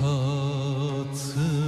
他。